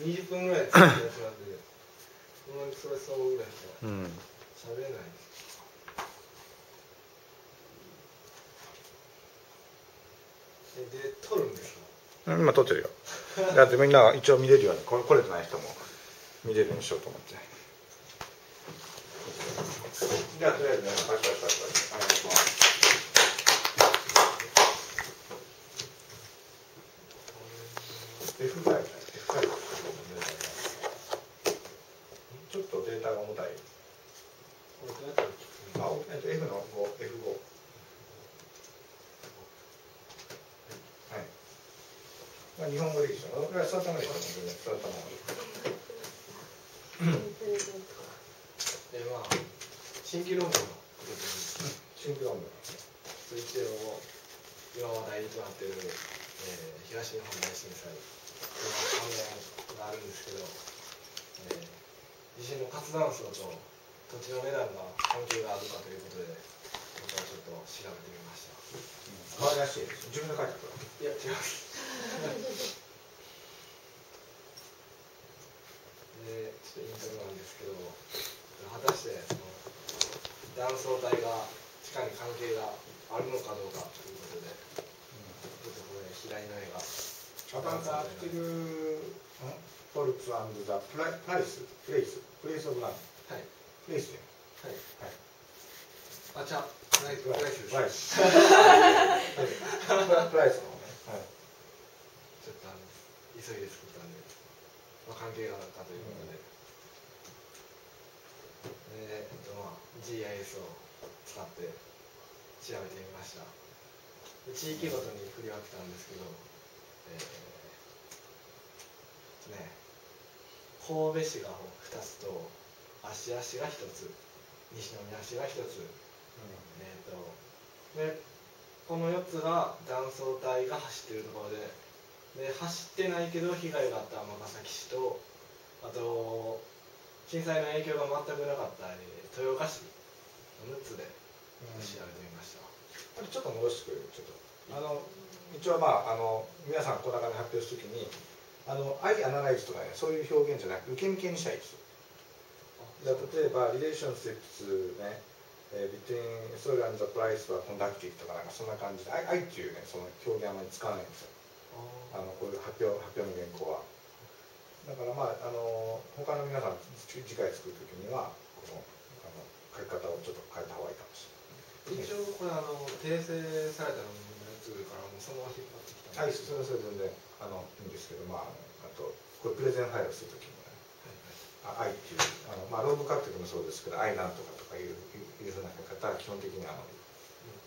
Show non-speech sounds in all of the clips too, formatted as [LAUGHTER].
20分ぐらいてしまってほんまにそれそうぐらいしかうん。喋れない撮るんですか今撮ってるよ。だってみんな一応見れるようにこれ来れてない人も見れるようにしようと思って。じゃあとりあえずねパチパチパチパチお願いしますい F ぐらいちょっとデータが重たいこれどうやったら聞くのあ、えっと F の5 F5 はいまあ日本語でいいでしょこれは座ったままでいいですよ座ったままえまあ新規論文のことでいいんですシンクロンドそれ一応今話題となっている、えー東日本大震災の関連があるんですけど、えー地震の活断層と土地の値段が関係があるかということでちょっと調べてみました。可愛らしいです自分で書いたこいや違いますでちょっとイントロなんですけど果たしてその断層帯が地下に関係があるのかどうかということでちょっとこれ左の絵が。アバンルツザ・プライプライスプレイスプレイスオブランはい。プレイスではい。はい。あじゃライスプライスのねはい。ちょっとあの急いで作ったんで、まあ、関係があるかということで、でえっとまあ GIS を使って調べてみました地域ごとに振り分けたんですけどえー、ね神戸市が2つと芦屋市が1つ西宮市が1つえー、と。でこの4つが断層帯が走ってるところでで走ってないけど被害があった尼崎市とあと震災の影響が全くなかった、えー豊岡市の6つで調べてみました、これちょっと戻してくれる？ちょっと。あの一応まああの皆さんこの中で発表するときにあの「I analyze」とかねそういう表現じゃなく受け身系にしたいです例えば「relationships ね」えー between soil and the price は conductive とかなんかそんな感じで「I」っていうねその表現あまり使わないんですよ。あのこういう発表発表の原稿は。だからまああの他の皆さん次回作るときにはこのあの書き方をちょっと変えた方がいいかもしれない。一応これあの訂正されたのやつからもうそのまま引っ張ってきたはい、それはそれ全然あのいいんですけど、まあ、あとこれプレゼンファイルをするときもね、あ愛っていうあの、まあ、ローブ書くときもそうですけど、愛なんとかとかいういういうふうな書き方は基本的にあの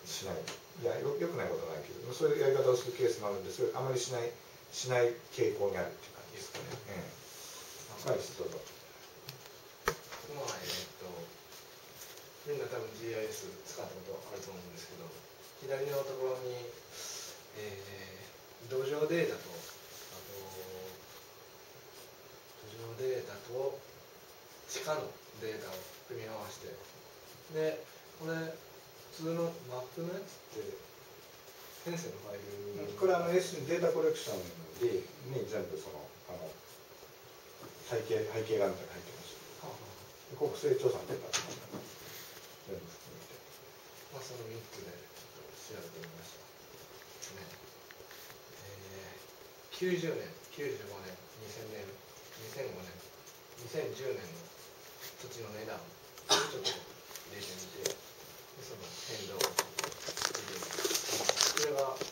しない。いやよ、よくないことはないけど、そういうやり方をするケースもあるんですけど、あまりしないしない傾向にあるっていう感じですかね。うん、はい、どうぞ。まあえーっとみんな多分 GIS 使ったことあると思うんですけど左のところに、えー土壌データと土壌データと地下のデータを組み合わせてでこれ普通のマップのやつって先生のファイルこれあの S データコレクションでに全部そのあの背景背景がみたいなの入ってます。はあはあ国勢調査のデータとか全部含めて。まあ、その3つでちょっと調べてみました。ねえー、90年、95年、2000年、2005年、2010年の土地の値段をちょっと入れてみて、でその変動を入れてみて、これが意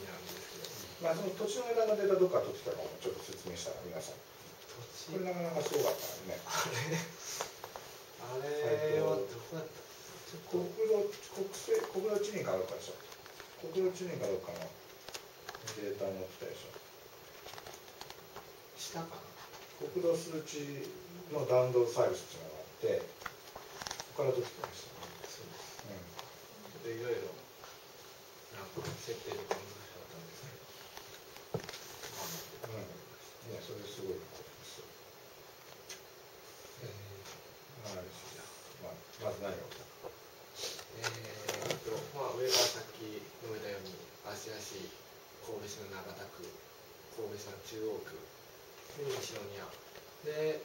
味なんですけど、まあ、その土地の値段のデータどっから取ってきたかもちょっと説明したら皆さん。土地これなかなかすごかったね。あれ、あれはどこだった？国土国政国土地理院かどっかでしょ。国土地理院かどっかのデータを持ってたでしょ。下かな国土数値のダウンロードサービスっていうのがあって、ここから取ってきました。そうです。うちょっといろいろなんか設定とか難しかったんですけど、ん。うん。ね、それすごいことですよ。はい。まあ、まず何を。えーっと、まあ、上からさっき述べたように、芦屋市、神戸市の長田区、神戸市の中央区、で西宮で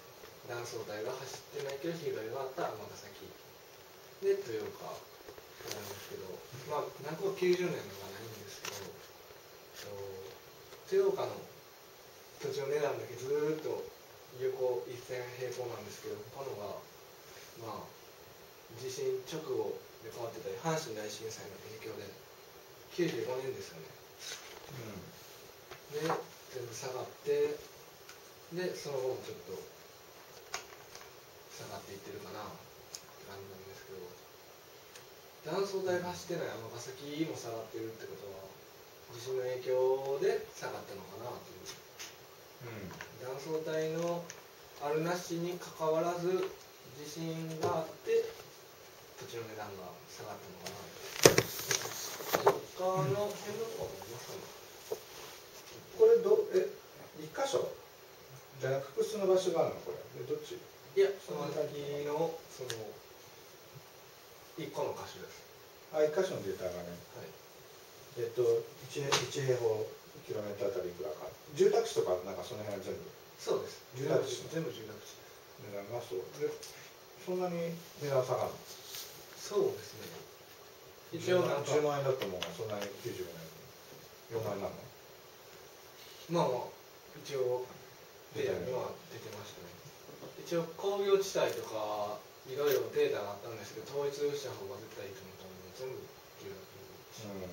断層帯が走ってないけど被害があった尼崎。で豊岡なんですけどまあ南国90年のがないんですけど豊岡の土地の値段だけずーっと横一線平行なんですけど他のがまあ地震直後で変わってたり阪神大震災の影響で95年ですよね。で全部下がってでその後もちょっと下がっていってるかなって感じなんですけど。断層帯が走ってない尼崎も下がってるってことは地震の影響で下がったのかなという。断層帯のあるなしにかかわらず地震があって土地の値段が下がったのかな他の辺のとかもありますかね。これどえ一箇所？じゃなく複数の場所があるのこれ。でどっち？いやその先のその一個の箇所です。あ一箇所のデータがね。はい。えっと 1, 1平方キロメートルあたりいくらか。住宅地とかなんかその辺は全部？そうです。住宅地全部住宅地値段がそう。でそんなに値段下がるの？そうですね。一10万応なんか10万円だと思う。がそんなに95年4万円なの？まあまあ一応データには出てましたね。一応工業地帯とかいろいろデータがあったん。ですけど統一した方が絶対いいと思ったので全部住宅地うん。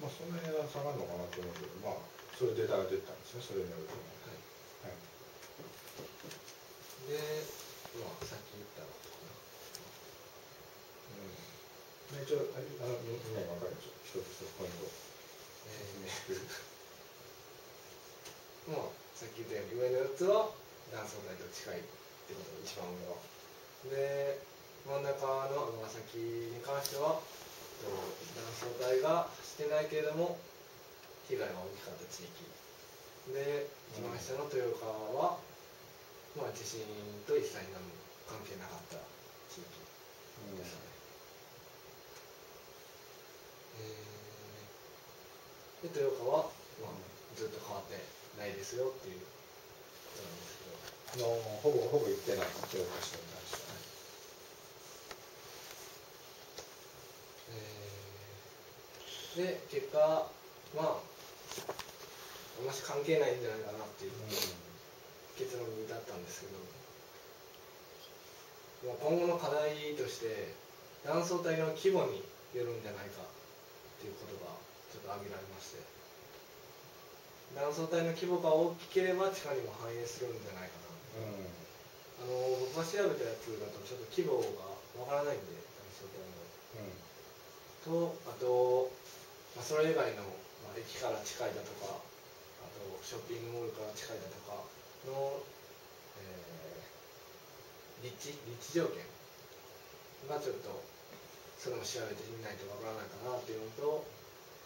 まあそんなに値段下がるのかなと思うけどまあそういうデータが出てたんですねそれによるとはいはい。でまあさっき言ったことかなうん、一応あのみみんなに分かる一つ一つポイント。えーまあさっき言ったように上の4つは断層帯と近いってこと一番上はで真ん中の尼崎に関しては断層帯が走ってないけれども被害が大きかった地域で一番下の豊川は、まあ、地震と一切何も関係なかった地域ですね、えーで豊川は、まあ、ずっと変わってないですよっていう。ことなんですけどのほぼほぼ言ってない手を貸してに関してはね。えーで結果まああんまし関係ないんじゃないかなっていう結論に至ったんですけど、まあ、今後の課題として断層帯の規模によるんじゃないかっていうことがちょっと挙げられまして断層帯の規模が大きければ地下にも反映するんじゃないかなうん。あの僕が調べたやつだとちょっと規模がわからないんで断層帯のうんとあと、まあ、それ以外の、まあ、駅から近いだとかあとショッピングモールから近いだとかの、えー立地立地条件がちょっとそれも調べてみないとわからないかなっていうのと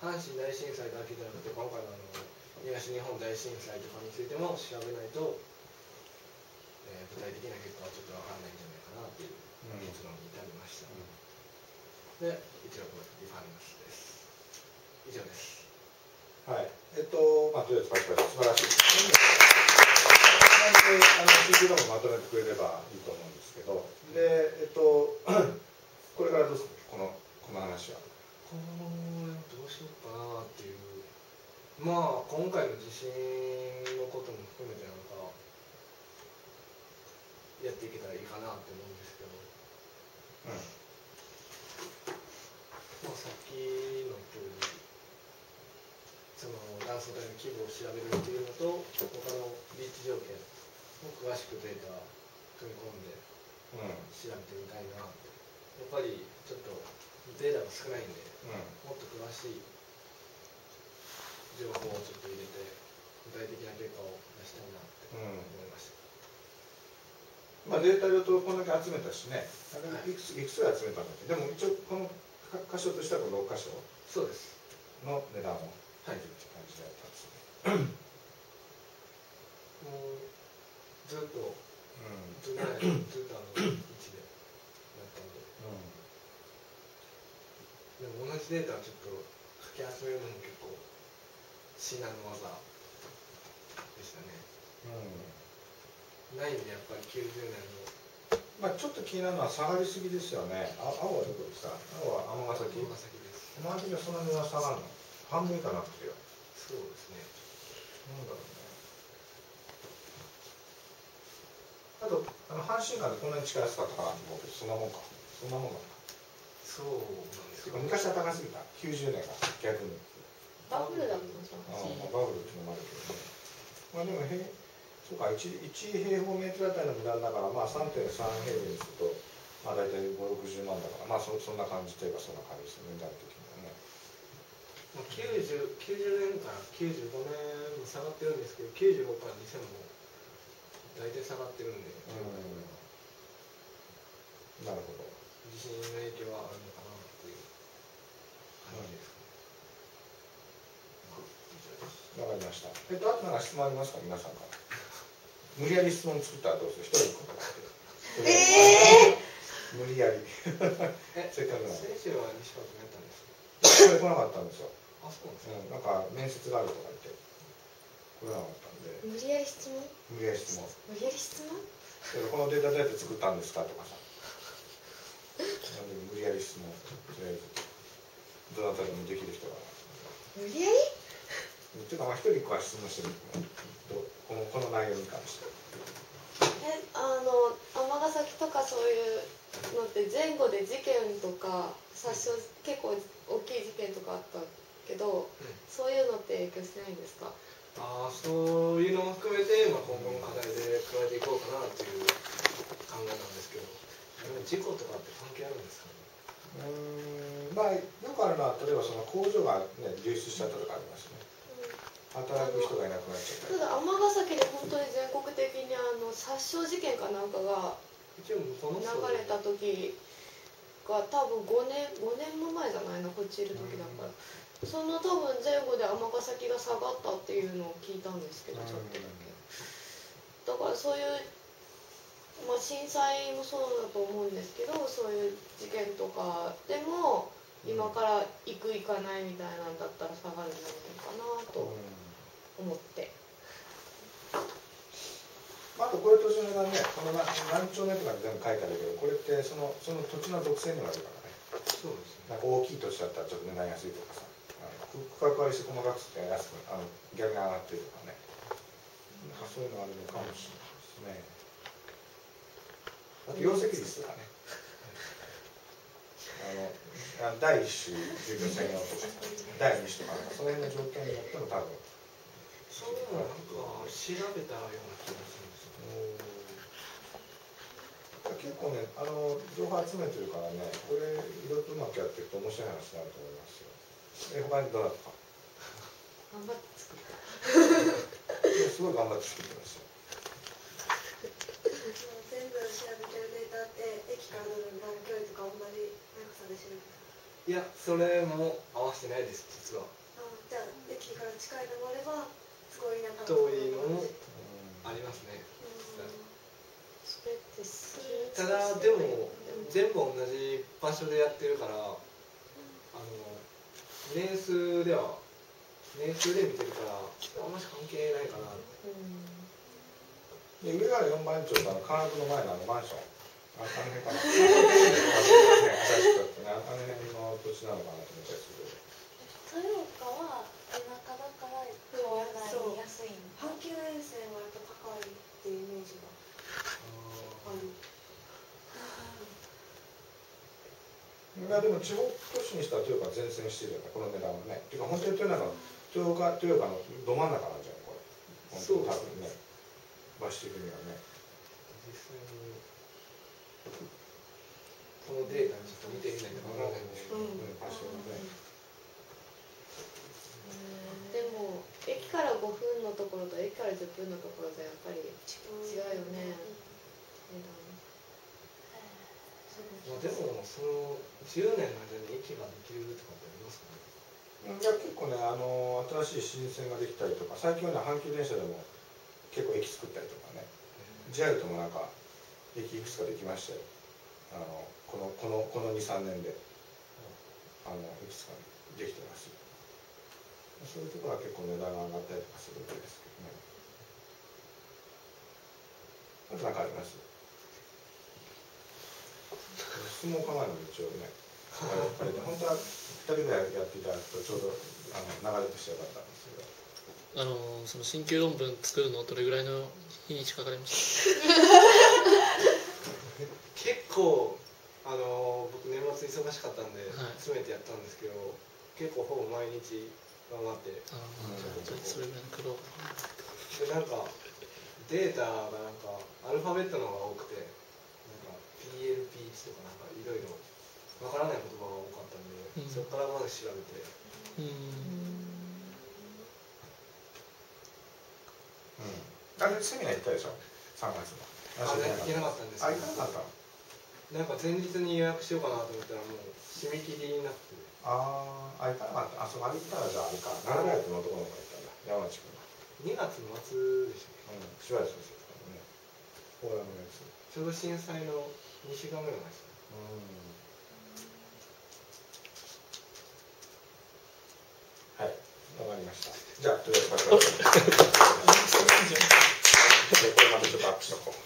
阪神大震災だけじゃなくて今回のあの東日本大震災とかについても調べないと、えー具体的な結果はちょっとわからないんじゃないかなっていう結論に至りました、で一応これリファレンスです以上です。はい。えっとまあとりあえずパチパチ。素晴らしい。あの CD ロもまとめてくれればいいと思うんですけど。でえっとこれからどうするこのこの話はこれどうしようかなっていうまあ今回の地震のことも含めてなんかやっていけたらいいかなと思うんですけど。まあさっきの通りその断層帯の規模を調べるっていうのと他の立地条件を詳しくデータ組み込んでうんうん調べてみたいなって。やっぱりちょっとデータが少ないんでもっと詳しい情報をちょっと入れて具体的な結果を出したいなってうん思いました、まあ、データ量とこんだけ集めたしね、いいくついくつ集めたんだっけ。でも一応この箇所としてはこの6箇所そうです。の値段をはい。って感じ [CLEARS THROAT] でやったんですね。もうずっとうん。ずっとずっとあの位置でやったんで。でも同じデータはちょっと集めるのも結構至難の技ないんでやっぱり90年の。まあちょっと気になるのは下がりすぎですよね。あ青はどこでした青は尼崎。尼崎です。尼崎はそんなには下がるの半分以下なくてよ。そうですね。なんだろうね。あとあの阪神間でこんなに力安かったかなと思うけどそんなもんか。そんなもんだなそうなんですてか昔は高すぎた。90年が逆に。バブルだもんああバブルっていうのもあるけどね。まあでもへそうか 1, 1平方メートルあたりの値段だからまあ3.3平米にするとまあ大体560万だからまあそそんな感じといえばそんな感じですね値段的にはね。まあ、90, 90年から95年も下がってるんですけど95から2000も大体下がってるんで、なるほど。地震の影響はあるのかなっていう感じですかね、わかりました。えっとあとなんか質問ありますか？皆さんから無理やり質問作ったらどうする？一人一個え無理やり。え [LAUGHS] せっかくなので。先週は西川君やったんですか？これ来なかったんですよ、あそうなんですか、うん、なんか面接があるとか言って。来なかったんで。無理やり質問？無理やり質問。無理やり質問？でこのデータどうやって作ったんですかとかさ。なんで無理やり質問とりあえず。どなたでもできる人が。無理やり？っていうかまあ一人一個は質問してみてもどこのこの内容に関して。えあの尼崎とかそういうのって前後で事件とか殺傷結構大きい事件とかあったけどそういうのって影響してないんですか？ああそういうのも含めて、まあ、今後の課題で加えていこうかなという考えなんですけど。事故とかって関係あるんですかね？うーんまあよくあるのは例えばその工場がね流出しちゃったとかありますね働く人がいなくなっちゃった。りただ尼崎で本当に全国的にあの殺傷事件かなんかが流れた時が多分5年5年も前じゃないなこっちいる時だか。ら、その多分前後で尼崎が下がったっていうのを聞いたんですけどちょっとだけ。だからそういう、まあ、震災もそうだと思うんですけどそういう事件とかでも今から行く行かないみたいなんだったら下がるんじゃないかなと思って。あとこれ途中のねこのな何丁目とかに全部書いてあるけどこれってそのその土地の属性にもあるからね。そうですね。なんか大きい土地だったらちょっと値段安いとかさ。あの区画割りして細かくして安くあの逆に上がってるとかね。なんかそういうのあるのかもしれないですね。あと容積率とかね。あのあ第一種従業専用とか第二種とかその辺の条件によっても多分そういうのなんか調べたような気がするんですよ結構ねあの情報集めてるからねこれいろいろとうまくやっていくと面白い話になると思いますよ。え他にどうだった？か頑張って作った。[LAUGHS] すごい頑張って作ってますよ。全部調べてるデータって駅から乗る段距離とか同じ長さで調べていやそれも合わせてないです実は。あじゃあ駅から近いのもあればすごいのもうありますね。ただでも全部同じ場所でやってるからあの年数では年数で見てるからあんまし関係ないかな。うん。んで上原4番町とあの科学の前のあのマンション。あ [LAUGHS] あの辺かな新しくたってねあの辺の土地なのかなと思ったりする豊岡は田舎だから買わない安い阪急沿線はやっぱ高いっていう。イメージがあるいやでも地方都市にしたら豊岡は全線してるよねこの値段はねていう。か本当に豊中の豊岡豊岡のど真ん中なんじゃないこれ本当多分ね場所的にはね実際にこのデータちょっと見てみないとわからないんですけど、う。ん場所がねでも駅から5分のところと駅から10分のところじゃやっぱり違うよね。値段まあ、でもその10年の間に駅ができるとかってありますかね。いや結構ねあの新しい新線ができたりとか最近はね阪急電車でも結構駅作ったりとかね。JR ともなんか駅いくつかできましたよ。あのこのこのこの23年であのいくつかできてますよそういうところは結構値段が上がったりとかするわけですけどね。となんかあります？質問考えるの一応ねあれで本当は2人ぐらいやっていただくとちょうどあの流れとしてはよかったんですけど。あのその新旧論文作るのどれぐらいの日にちかかりまし [LAUGHS] 結構あの僕年末忙しかったんで、はい。詰めてやったんですけど結構ほぼ毎日頑張って。たああそれぐらいの苦労でなんかデータがなんかアルファベットの方が多くてなんか PLP1 とかなんかいろいろわからない言葉が多かったんで、うん。そこからまず調べて。うん。うん。あれセミナー行ったでしょ？3月の。あね行けなかったんですあけど行かなかったの？なんか前日に予約しようかなと思ったらもう締め切りになってて。あああれかなあそうあれからじゃあれか7月の男の子がいたんだ。山内君2月末でしたねうんしばらくですからねフォーラムのやつちょうど震災の2週間ぐらい前ですねうん。はいわかりました。じゃあとりあえず [LAUGHS] これまでちょっとアップしとこう。